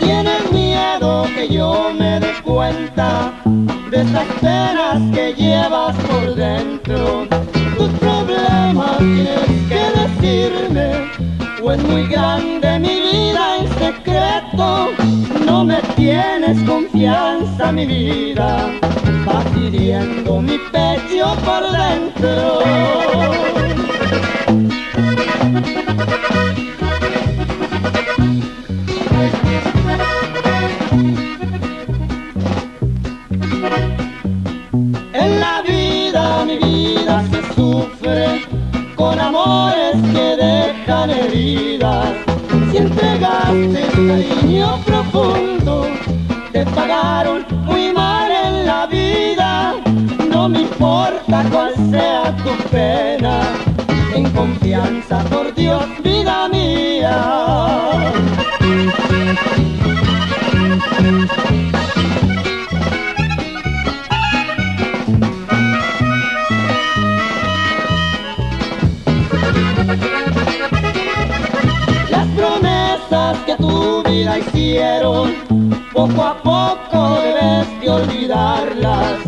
Tienes miedo que yo me dé cuenta de esas penas que llevas por dentro. Tus problemas tienes que decirme, o es muy grande mi vida en secreto. No me tienes confianza, mi vida, hiriendo mi pecho por dentro. En la vida, mi vida se sufre con amores que dejan heridas. Si entregaste cariño profundo, importa cuál sea tu pena, en confianza por Dios, vida mía. Las promesas que tu vida hicieron, poco a poco debes de olvidarlas.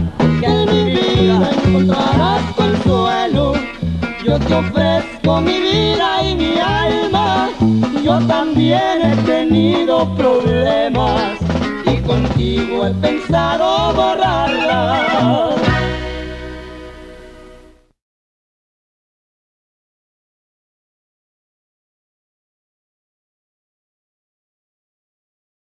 Yo te ofrezco mi vida y mi alma. Yo también he tenido problemas y contigo he pensado borrarlas.